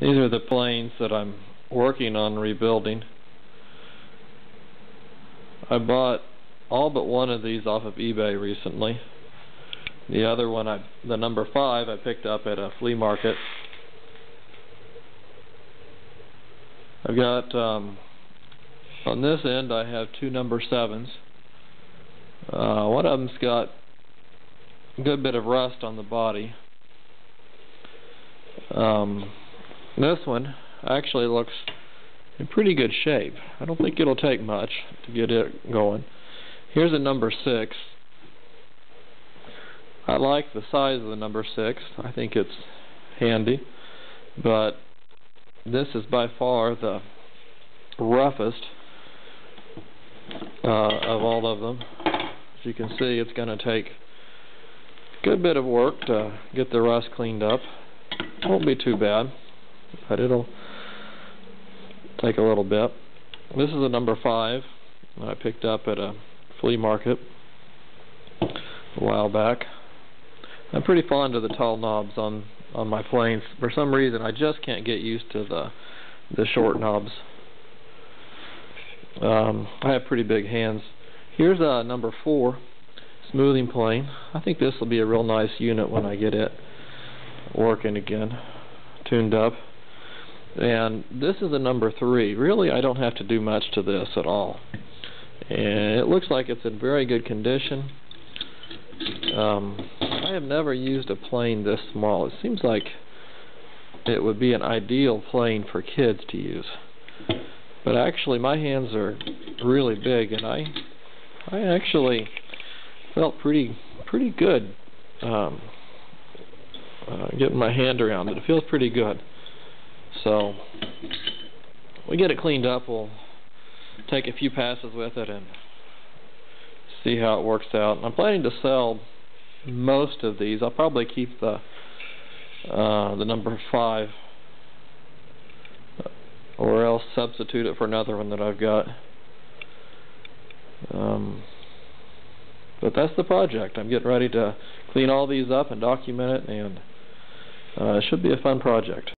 These are the planes that I'm working on rebuilding. I bought all but one of these off of eBay recently. The other one, I, the number five, I picked up at a flea market. I've got, um, on this end, I have two number sevens. Uh, one of them's got a good bit of rust on the body. Um, this one actually looks in pretty good shape. I don't think it'll take much to get it going. Here's a number 6. I like the size of the number 6. I think it's handy. But this is by far the roughest uh, of all of them. As you can see, it's going to take a good bit of work to get the rust cleaned up. Won't be too bad, but it'll take a little bit. This is a number 5 that I picked up at a flea market a while back. I'm pretty fond of the tall knobs on on my planes. For some reason, I just can't get used to the the short knobs. Um, I have pretty big hands. Here's a number four smoothing plane. I think this will be a real nice unit when I get it working again, tuned up. And this is a number three. Really, I don't have to do much to this at all. And it looks like it's in very good condition. Um, I have never used a plane this small. It seems like it would be an ideal plane for kids to use. But actually, my hands are really big, and I, I actually felt pretty, pretty good um, uh, getting my hand around it. It feels pretty good. So, we get it cleaned up. We'll take a few passes with it and see how it works out. I'm planning to sell most of these. I'll probably keep the uh, the number five, or else substitute it for another one that I've got. Um, but that's the project. I'm getting ready to clean all these up and document it, and uh, it should be a fun project.